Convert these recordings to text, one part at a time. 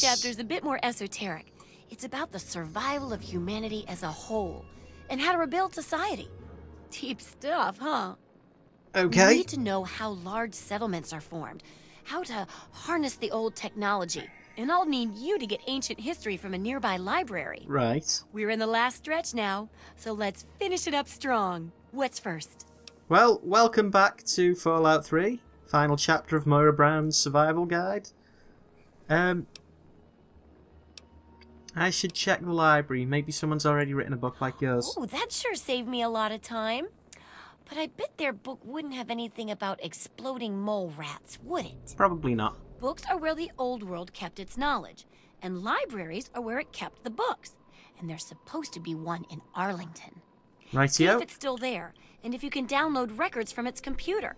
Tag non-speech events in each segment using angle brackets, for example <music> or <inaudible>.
Chapter's a bit more esoteric. It's about the survival of humanity as a whole and how to rebuild society. <laughs> Deep stuff, huh? Okay. We need to know how large settlements are formed, how to harness the old technology, and I'll need you to get ancient history from a nearby library. Right. We're in the last stretch now, so let's finish it up strong. What's first? Well, welcome back to Fallout 3, final chapter of Moira Brown's survival guide. Um, I should check the library. Maybe someone's already written a book like yours. Oh, that sure saved me a lot of time. But I bet their book wouldn't have anything about exploding mole rats, would it? Probably not. Books are where the old world kept its knowledge, and libraries are where it kept the books. And there's supposed to be one in Arlington. Right, See if it's still there, and if you can download records from its computer.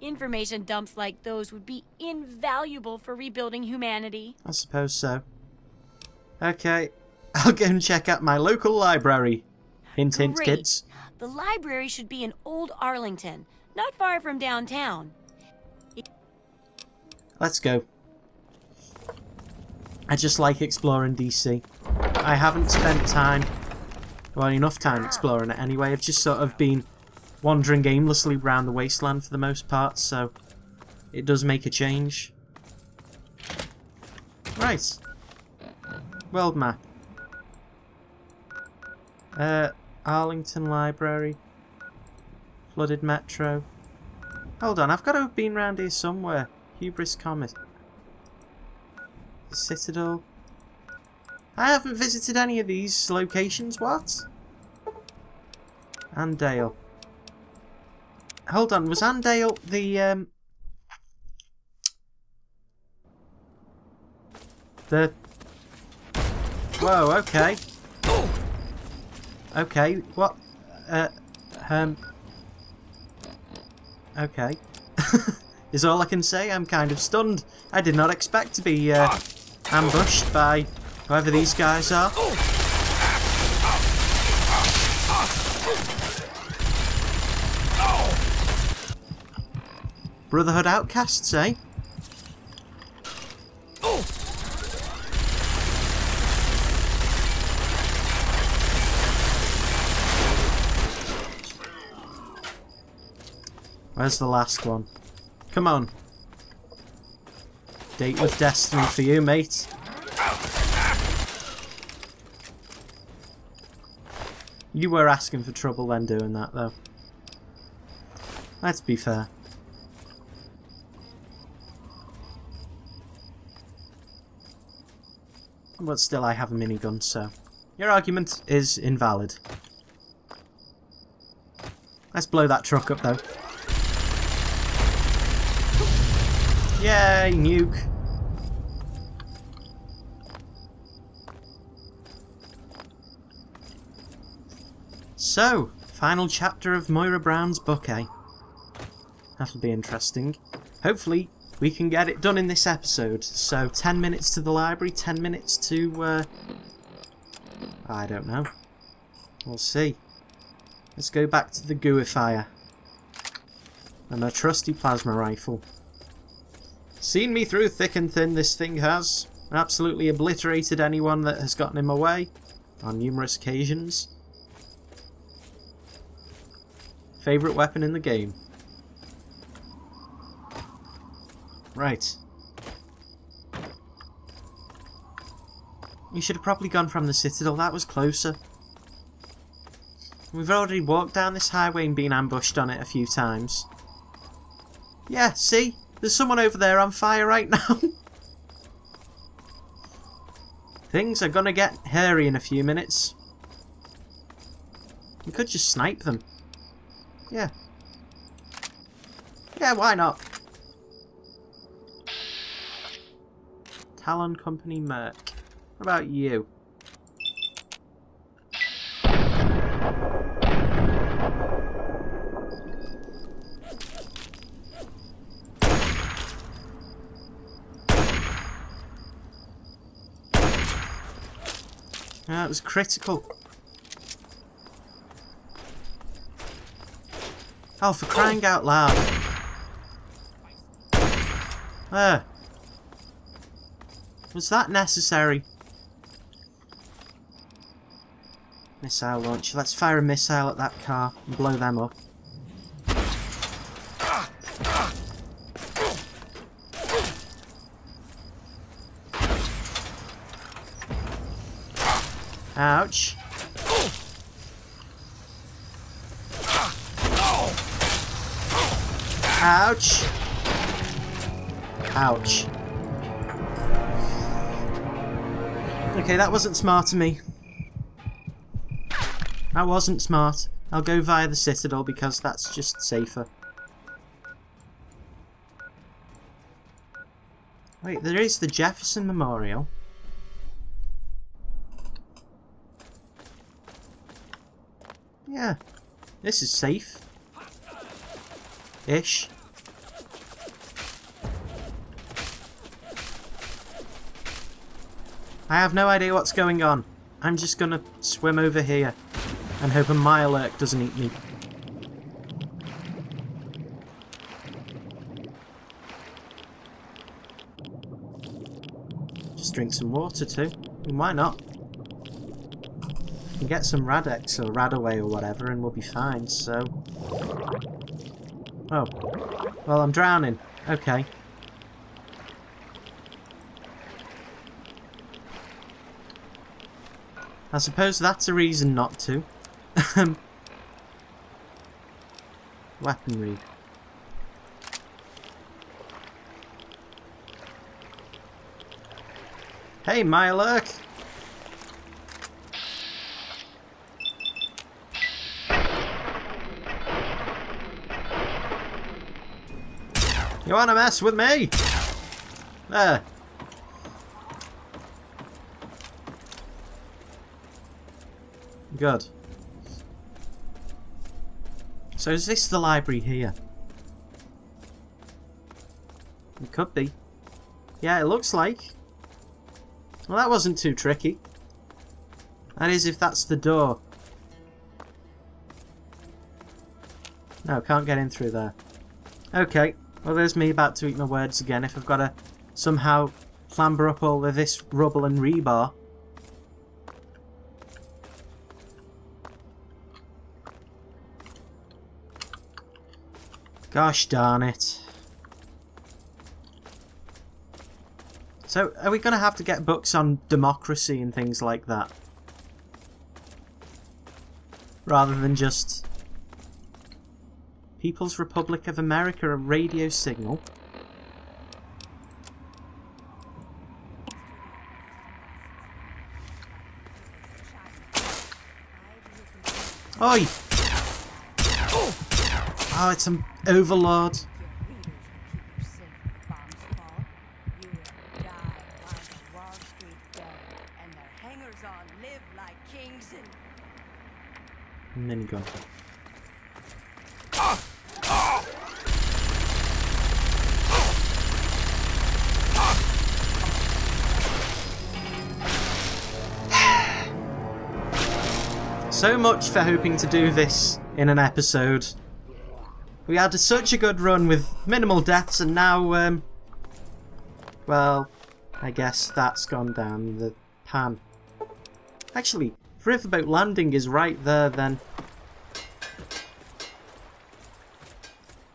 Information dumps like those would be invaluable for rebuilding humanity. I suppose so. Okay, <laughs> I'll go and check out my local library. Hint, hint, Great. kids. The library should be in Old Arlington, not far from downtown. Let's go. I just like exploring DC. I haven't spent time, well, enough time exploring it anyway. I've just sort of been wandering aimlessly around the wasteland for the most part, so it does make a change. Right. World map. Uh, Arlington Library. Flooded Metro. Hold on, I've got to have been round here somewhere. Hubris Comics. The Citadel. I haven't visited any of these locations, what? Andale. Hold on, was Andale the, um... The... Whoa, okay. Okay, what? Uh, um... Okay. <laughs> is all I can say. I'm kind of stunned. I did not expect to be uh, ambushed by whoever these guys are. Brotherhood outcasts, eh? Where's the last one? Come on. Date with destiny for you, mate. You were asking for trouble then doing that, though. Let's be fair. But still, I have a minigun, so... Your argument is invalid. Let's blow that truck up, though. Yay, nuke. So, final chapter of Moira Brown's book, eh? That'll be interesting. Hopefully, we can get it done in this episode. So, 10 minutes to the library, 10 minutes to, uh... I don't know. We'll see. Let's go back to the gooifier. And a trusty plasma rifle. Seen me through thick and thin, this thing has. Absolutely obliterated anyone that has gotten in my way. On numerous occasions. Favourite weapon in the game. Right. You should have probably gone from the Citadel, that was closer. We've already walked down this highway and been ambushed on it a few times. Yeah, see? There's someone over there on fire right now. Things are gonna get hairy in a few minutes. We could just snipe them. Yeah. Yeah, why not? Talon Company Merc. What about you? That was critical. Oh, for crying out loud. There. Was that necessary? Missile launcher. Let's fire a missile at that car and blow them up. Ouch. Ouch. Ouch. Okay, that wasn't smart of me. That wasn't smart. I'll go via the Citadel because that's just safer. Wait, there is the Jefferson Memorial. Yeah, this is safe. Ish. I have no idea what's going on. I'm just gonna swim over here and hope a Mirelurk doesn't eat me. Just drink some water too. Why not? Can get some Rad-X or Radaway or whatever and we'll be fine, so... Oh. Well, I'm drowning. Okay. I suppose that's a reason not to. <laughs> Weaponry. Hey, Mirelurk! You wanna mess with me? There. Good. So is this the library here? It could be. Yeah, it looks like. Well, that wasn't too tricky. That is if that's the door. No, can't get in through there. Okay. Well, there's me about to eat my words again if I've got to somehow clamber up all of this rubble and rebar. Gosh darn it. So, are we going to have to get books on democracy and things like that? Rather than just People's Republic of America a radio signal. Oi! Oh, it's an overlord. Minigun. So much for hoping to do this in an episode. We had such a good run with minimal deaths and now, um, well, I guess that's gone down the pan. Actually, if Riverboat Landing is right there, then...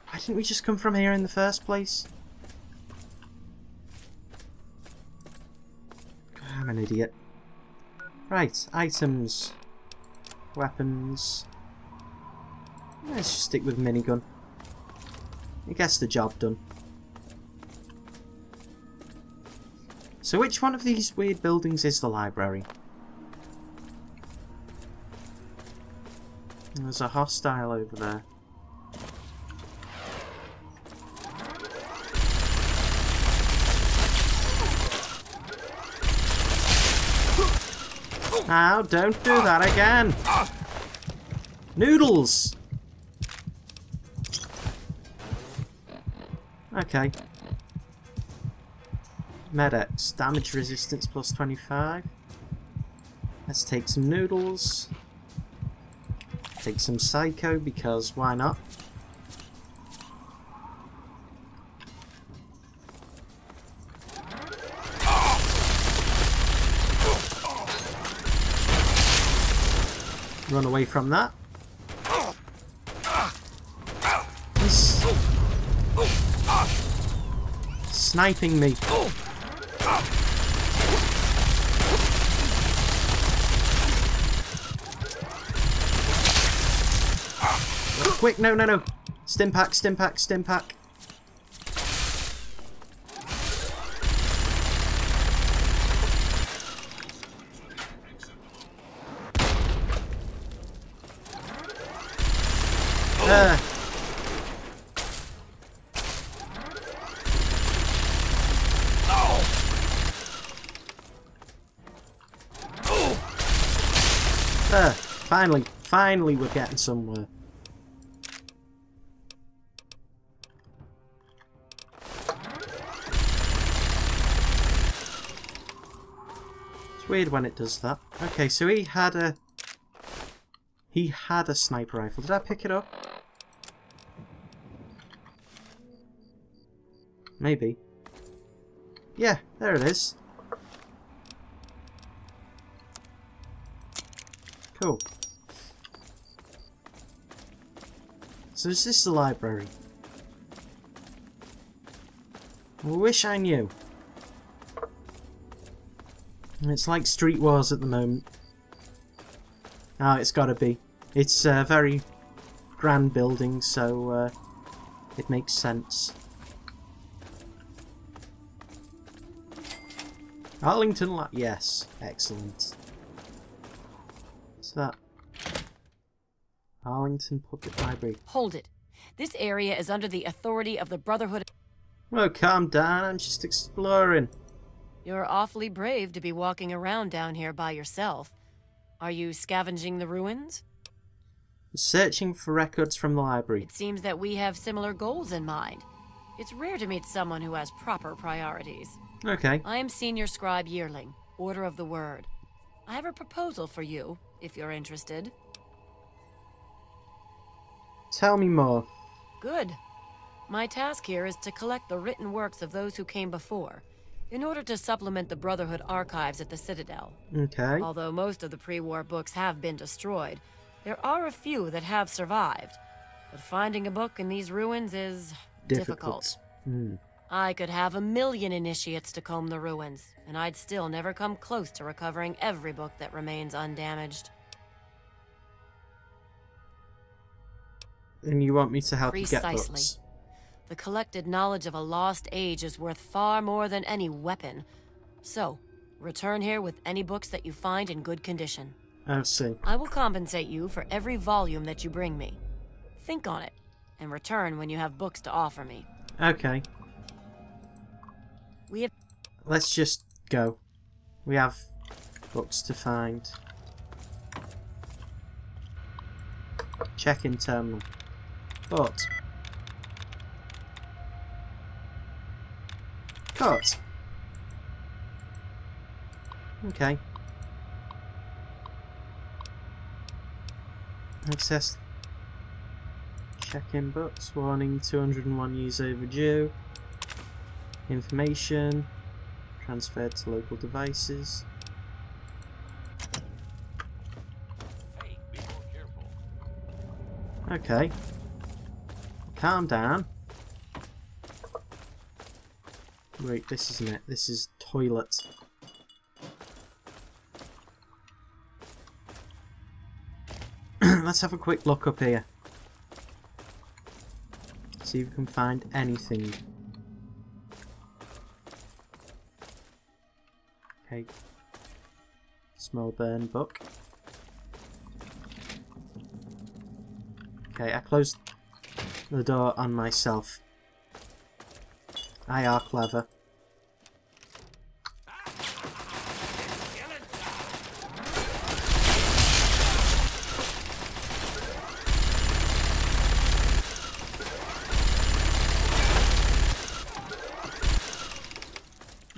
Why didn't we just come from here in the first place? I'm an idiot. Right, items weapons. Let's just stick with minigun. It gets the job done. So which one of these weird buildings is the library? There's a hostile over there. Now, don't do that again. Noodles! Okay. Med-X, damage resistance plus 25. Let's take some noodles. Take some Psycho because why not? Run away from that. He's sniping me. Quick, no, no, no. Stim pack, stim pack, stim pack. Uh. Uh, finally, finally we're getting somewhere. It's weird when it does that. Okay, so he had a... He had a sniper rifle. Did I pick it up? Maybe. Yeah, there it is. Cool. So is this the library? Wish I knew. It's like Street Wars at the moment. Ah, it's gotta be. It's a very grand building, so uh, it makes sense. Arlington Li yes, excellent. That? Arlington Public Library. Hold it. This area is under the authority of the Brotherhood. Well, calm down, I'm just exploring. You're awfully brave to be walking around down here by yourself. Are you scavenging the ruins? Searching for records from the library. It seems that we have similar goals in mind. It's rare to meet someone who has proper priorities. Okay. I am Senior Scribe Yearling, Order of the Word. I have a proposal for you, if you're interested. Tell me more. Good. My task here is to collect the written works of those who came before, in order to supplement the Brotherhood archives at the Citadel. Okay. Although most of the pre-war books have been destroyed, there are a few that have survived. But finding a book in these ruins is difficult. Hmm. I could have a million initiates to comb the ruins, and I'd still never come close to recovering every book that remains undamaged. And you want me to help you get Precisely. books? The collected knowledge of a lost age is worth far more than any weapon. So, return here with any books that you find in good condition. I see. I will compensate you for every volume that you bring me. Think on it, and return when you have books to offer me. Okay. We have Let's just go. We have books to find. Check-in terminal. But... Cut. Okay. Access. Check-in books. Warning 201 years overdue. Information. Transferred to local devices. Okay. Calm down. Wait, this isn't it. This is toilet. <clears throat> Let's have a quick look up here. See if we can find anything. Small burn book. Okay, I closed the door on myself. I are clever.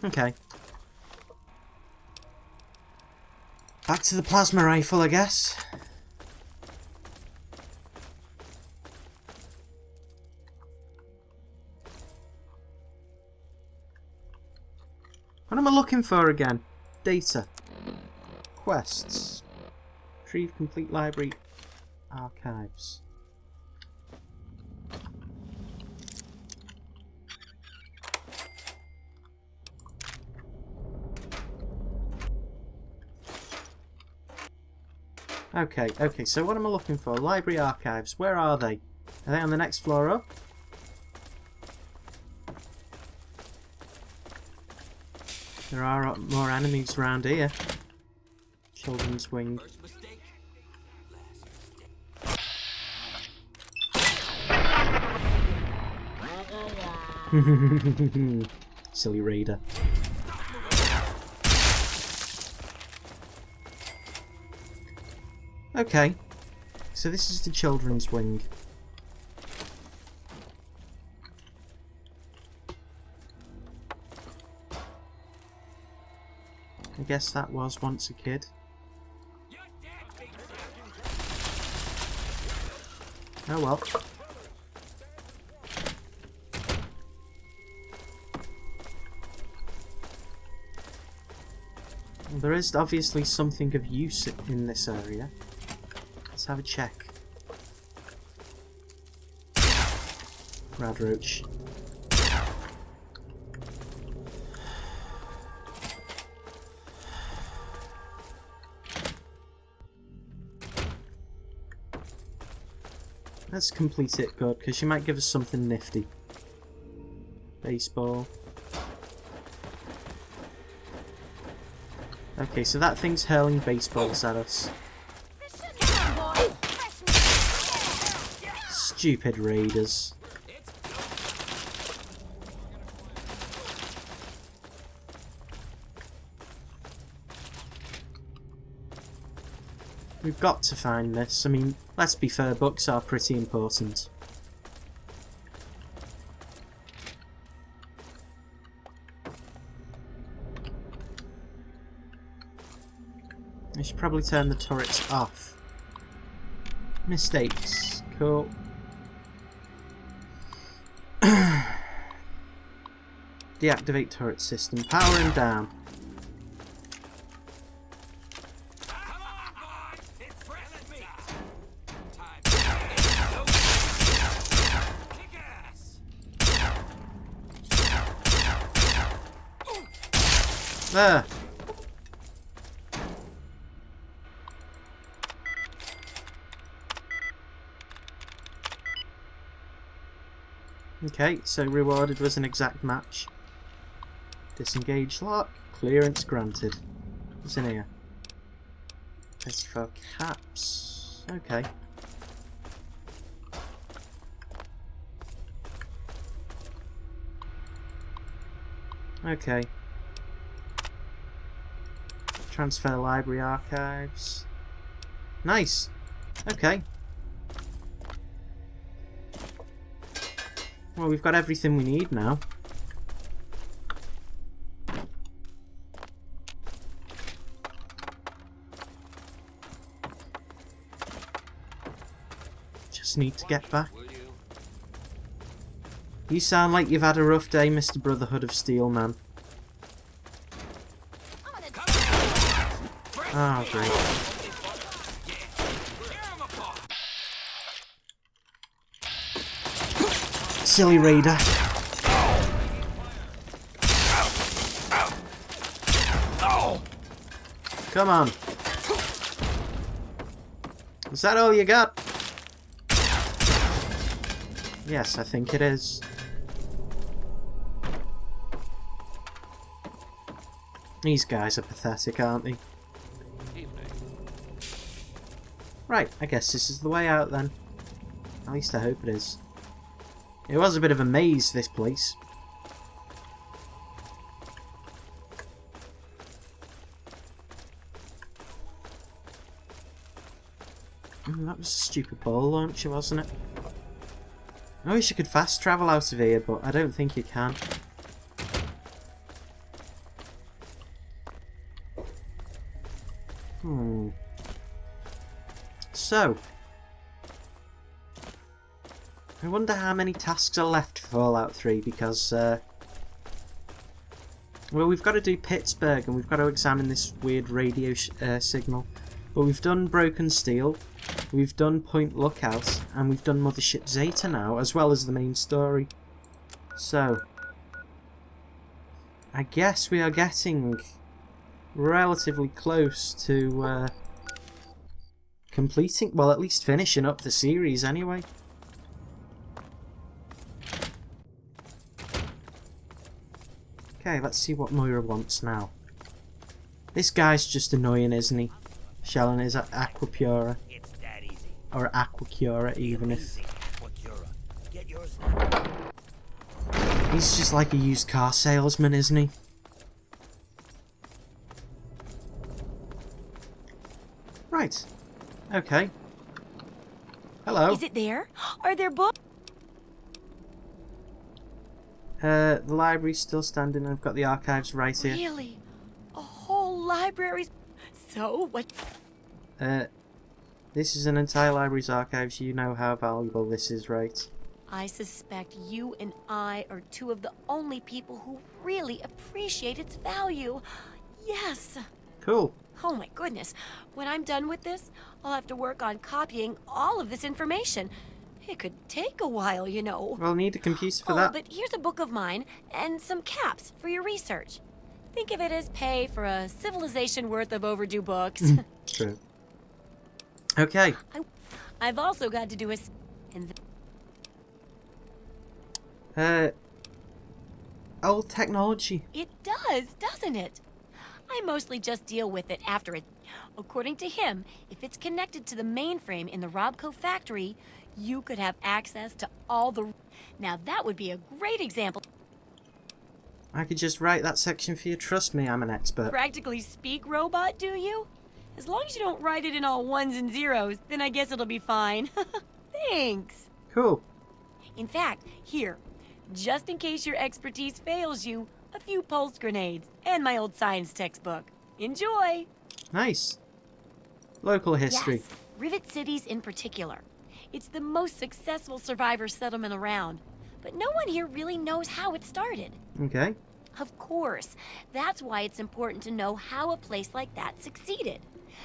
Okay. Back to the plasma rifle, I guess. What am I looking for again? Data. Quests. Retrieve complete library archives. Okay, okay, so what am I looking for? Library archives. Where are they? Are they on the next floor up? There are more enemies around here. Children's wing. <laughs> Silly raider. Okay. So this is the children's wing. I guess that was once a kid. Oh well. There is obviously something of use in this area. Let's have a check. Rad roach. Let's complete it good, because she might give us something nifty. Baseball. Okay, so that thing's hurling baseballs at us. Stupid raiders. We've got to find this. I mean, let's be fair, books are pretty important. I should probably turn the turrets off. Mistakes. Cool. Deactivate turret system. Powering down. There. Okay, so rewarded was an exact match. Disengage lock, clearance granted. What's in here? 34 caps. Okay. Okay. Transfer library archives. Nice. Okay. Well, we've got everything we need now. Just need to get back. You sound like you've had a rough day, Mr. Brotherhood of Steel, man. Oh, great. Silly raider. Come on. Is that all you got? Yes, I think it is. These guys are pathetic, aren't they? Right, I guess this is the way out then. At least I hope it is. It was a bit of a maze, this place. Mm, that was a stupid ball launcher, wasn't it? I wish you could fast travel out of here, but I don't think you can. Hmm. So, I wonder how many tasks are left for Fallout 3 because, uh, well, we've got to do Pittsburgh and we've got to examine this weird radio uh, signal. But we've done Broken Steel, we've done Point Lookout, and we've done Mothership Zeta now, as well as the main story. So, I guess we are getting relatively close to uh, completing, well at least finishing up the series anyway. Okay, let's see what Moira wants now. This guy's just annoying, isn't he? Shelling his Aquapura. Or Aquacura, even if... He's just like a used car salesman, isn't he? Right. Okay. Hello. Is it there? <gasps> Are there books? Uh, the library's still standing I've got the archives right here. Really? A whole library? So, what? Uh, this is an entire library's archives. You know how valuable this is, right? I suspect you and I are two of the only people who really appreciate its value. Yes. Cool. Oh my goodness. When I'm done with this, I'll have to work on copying all of this information. It could take a while, you know. Well, need a computer for oh, that. but here's a book of mine and some caps for your research. Think of it as pay for a civilization worth of overdue books. Hmm. True. Okay. I, have also got to do a. Uh. Old technology. It does, doesn't it? I mostly just deal with it after it. According to him, if it's connected to the mainframe in the Robco factory, you could have access to all the... Now that would be a great example. I could just write that section for you. Trust me, I'm an expert. Practically speak robot, do you? As long as you don't write it in all ones and zeros, then I guess it'll be fine. <laughs> Thanks. Cool. In fact, here, just in case your expertise fails you, a few pulse grenades, and my old science textbook. Enjoy! Nice. Local history. Yes, Rivet Cities in particular. It's the most successful survivor settlement around, but no one here really knows how it started. Okay. Of course. That's why it's important to know how a place like that succeeded.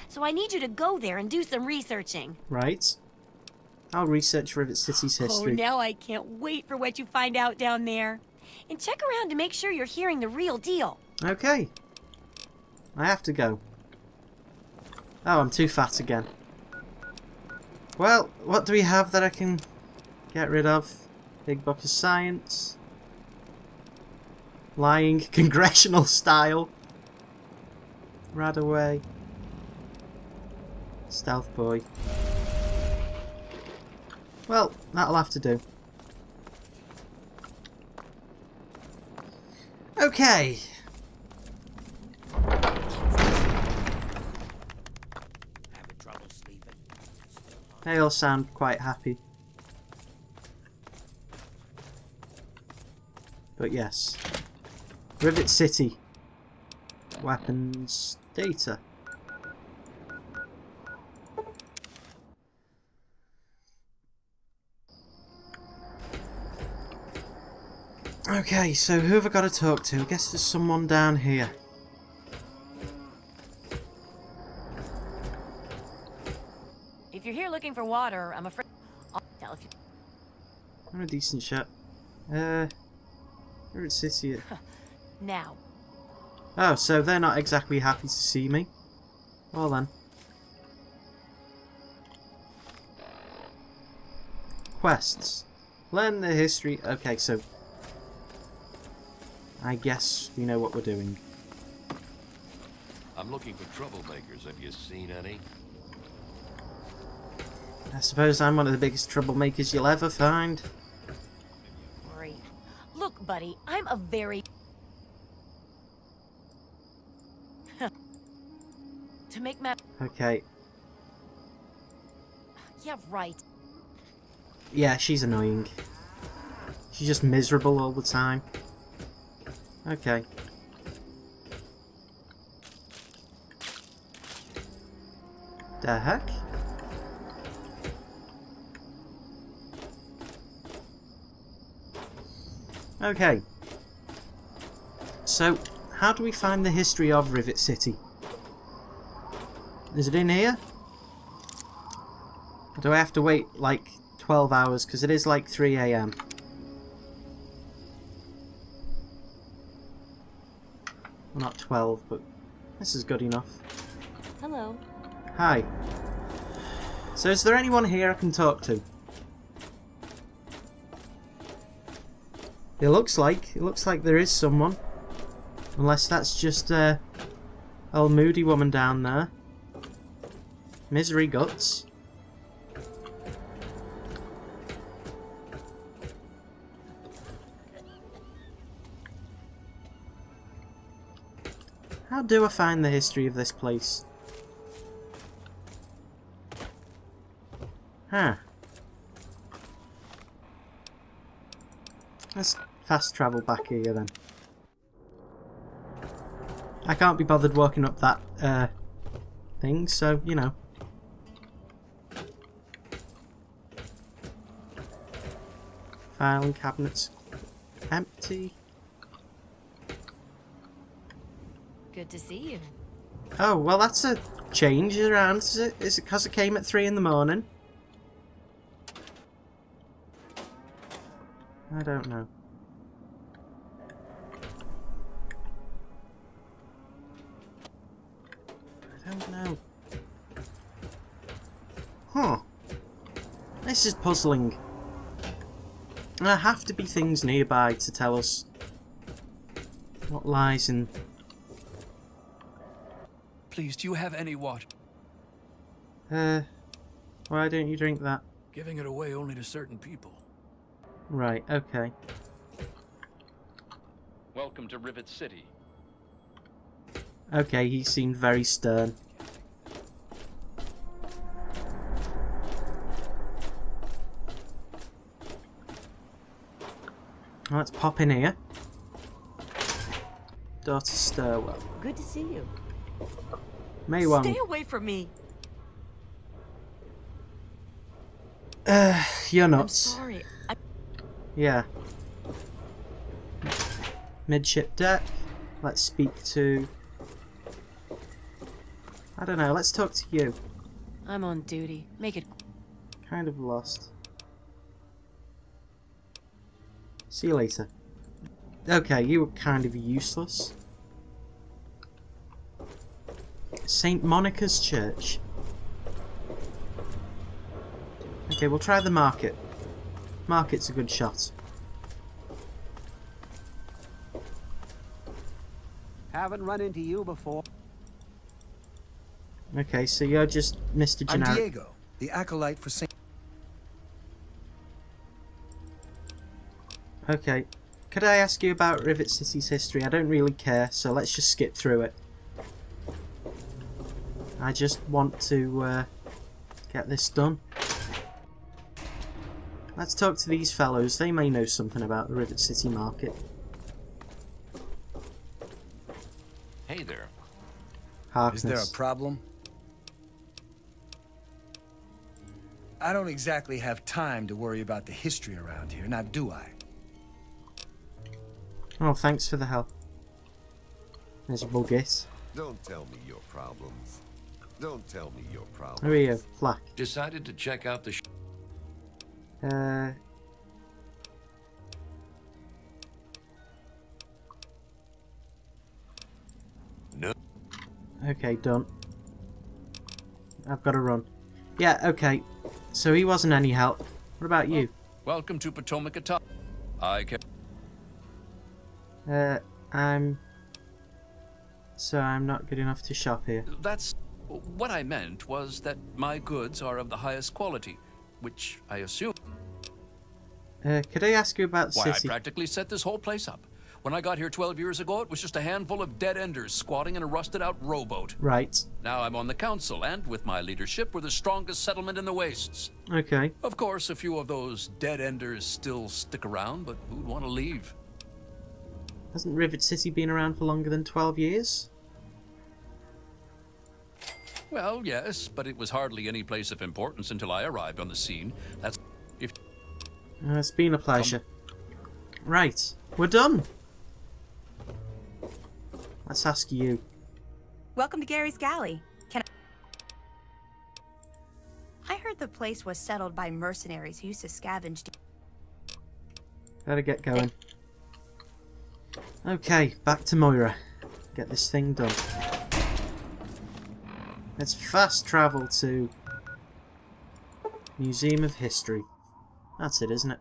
So I need you to go there and do some researching. Right. I'll research Rivet City's oh, history. Oh, now I can't wait for what you find out down there. And check around to make sure you're hearing the real deal. Okay. I have to go. Oh, I'm too fat again. Well, what do we have that I can get rid of? Big Book of Science. Lying <laughs> congressional style. Radaway. Stealth boy. Well, that'll have to do. Okay. They all sound quite happy. But yes. Rivet City. Weapons. Data. Okay, so who have I got to talk to? I guess there's someone down here. If you're here looking for water, I'm afraid I'll tell if you... I'm a decent shot. Uh, Rivet City? now. Oh, so they're not exactly happy to see me. Well then. Quests. Learn the history. Okay, so I guess we know what we're doing. I'm looking for troublemakers. Have you seen any? I suppose I'm one of the biggest troublemakers you'll ever find. Great. Look, buddy, I'm a very... <laughs> to make my... Okay. Yeah, right. Yeah, she's annoying. She's just miserable all the time. Okay. The heck? Okay. So, how do we find the history of Rivet City? Is it in here? Or do I have to wait like 12 hours? Because it is like 3 not 12, but this is good enough. Hello. Hi. So is there anyone here I can talk to? It looks like. It looks like there is someone. Unless that's just uh, old moody woman down there. Misery guts. Do I find the history of this place? Huh. Let's fast travel back here then. I can't be bothered walking up that uh, thing, so, you know. Filing cabinets empty. Good to see you. Oh, well that's a change around, is it? Is it because it came at 3 in the morning? I don't know. I don't know. Huh. This is puzzling. There have to be things nearby to tell us what lies in... Please, do you have any water? Uh, why don't you drink that? Giving it away only to certain people. Right, okay. Welcome to Rivet City. Okay, he seemed very stern. Let's pop in here. Daughter stairwell. Good to see you. May Wang. Stay away from me. Uh, you're I'm sorry. I Yeah. Midship deck. Let's speak to... I don't know, let's talk to you. I'm on duty. Make it Kind of lost. See you later. Okay, you were kind of useless. St. Monica's Church. Okay, we'll try the market. Market's a good shot. Haven't run into you before. Okay, so you're just Mr. I'm Diego, the acolyte for Saint. Okay. Could I ask you about Rivet City's history? I don't really care, so let's just skip through it. I just want to uh, get this done. Let's talk to these fellows. They may know something about the Rivet City market. Hey there. Harkness. Is there a problem? I don't exactly have time to worry about the history around here, now do I? oh, thanks for the help. Miserable git. Don't tell me your problems. Don't tell me your problems. Who are you? Flak. Decided to check out the sh Uh... No. Okay, done. I've got to run. Yeah, okay. So he wasn't any help. What about you? Welcome to Potomac Attire. I can. Uh, I'm... So I'm not good enough to shop here. That's. What I meant was that my goods are of the highest quality, which I assume. Uh, could I ask you about Why, I practically set this whole place up. When I got here 12 years ago, it was just a handful of dead enders squatting in a rusted out rowboat. Right. Now I'm on the council, and with my leadership, we're the strongest settlement in the wastes. Okay. Of course, a few of those dead enders still stick around, but who'd want to leave? Hasn't Rivet City been around for longer than 12 years? Well, yes, but it was hardly any place of importance until I arrived on the scene. That's if Uh, it's been a pleasure. Right. We're done. Let's ask you. Welcome to Gary's Galley. Can I I heard the place was settled by mercenaries who used to scavenge. Gotta get going. Okay, back to Moira. Get this thing done. Let's fast travel to Museum of History. That's it, isn't it?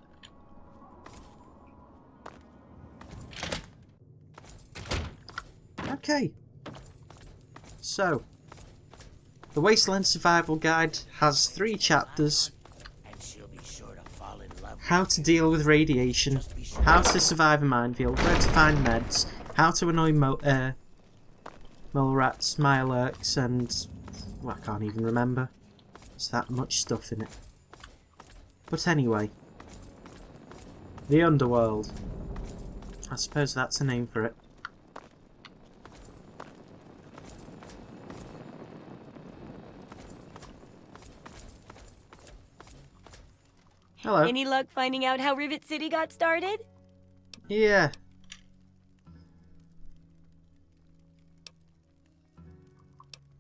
Okay. So, the Wasteland Survival Guide has three chapters. How to deal with radiation, how to survive a minefield, where to find meds, how to annoy mo uh, mole rats, Mirelurks, and... Well, I can't even remember. There's that much stuff in it. But anyway. The Underworld. I suppose that's a name for it. Hello. Any luck finding out how Rivet City got started? Yeah.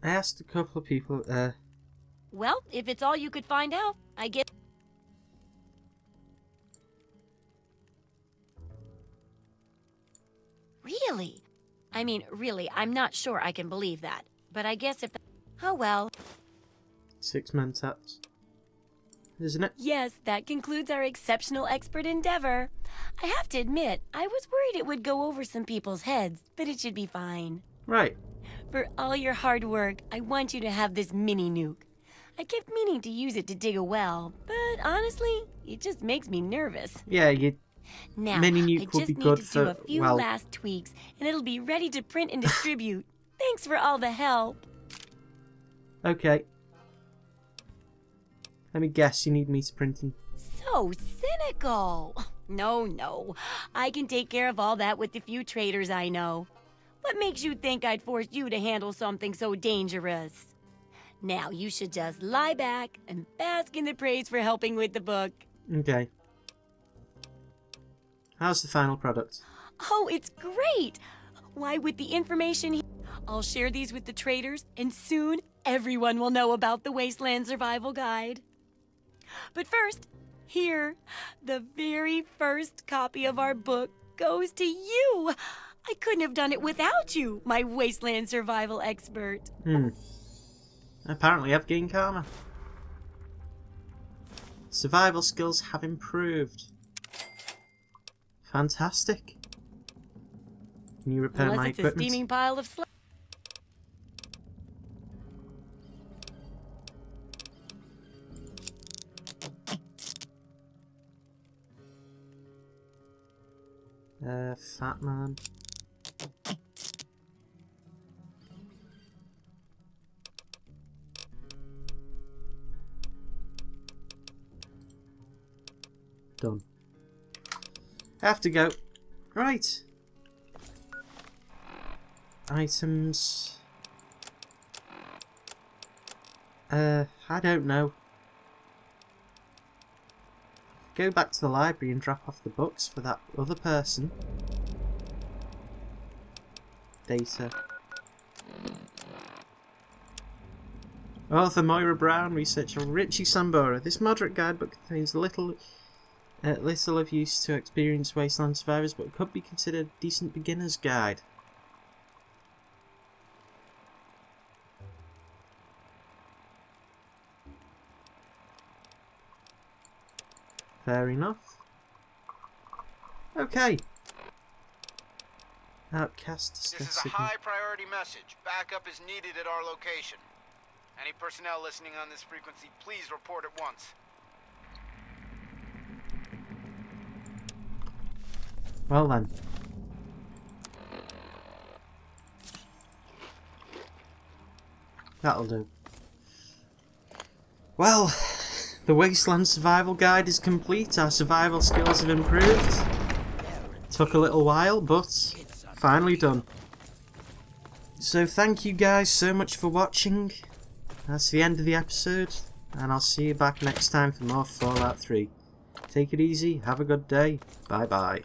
I asked a couple of people, uh, Well, if it's all you could find out, I guess. Really? I mean, really, I'm not sure I can believe that. But I guess if. Oh well. six men taps. Isn't it? Yes, that concludes our exceptional expert endeavor. I have to admit, I was worried it would go over some people's heads, but it should be fine. Right. For all your hard work, I want you to have this mini nuke. I kept meaning to use it to dig a well, but honestly, it just makes me nervous. Yeah, you. Now, Mini nuke I would just be need good to for, do a few well- last tweaks, and it'll be ready to print and distribute. <laughs> Thanks for all the help. Okay. Let me guess, you need me to print in. So cynical. <laughs> No, no. I can take care of all that with the few traders I know. What makes you think I'd force you to handle something so dangerous? Now you should just lie back and bask in the praise for helping with the book. Okay. How's the final product? Oh, it's great! Why, with the information I'll share these with the traders, and soon everyone will know about the Wasteland Survival Guide. But first, here, the very first copy of our book goes to you! I couldn't have done it without you, my Wasteland Survival expert. Hmm. Apparently I've gained karma. Survival skills have improved. Fantastic. Can you repair Unless my it's a steaming pile of sludge. Uh, fat man. Done. Have to go. Right. Items. Uh, I don't know. Go back to the library and drop off the books for that other person. Data. Author Moira Brown, researcher Richie Sambora. This moderate guidebook contains little, little of use to experienced wasteland survivors, but could be considered a decent beginner's guide. Fair enough. Okay. Outcast This is a high priority message. Backup is needed at our location. Any personnel listening on this frequency, please report at once. Well then. That'll do. Well, the Wasteland Survival Guide is complete. Our survival skills have improved. Took a little while, but finally done. So thank you guys so much for watching. That's the end of the episode, and I'll see you back next time for more Fallout 3. Take it easy, have a good day, bye bye.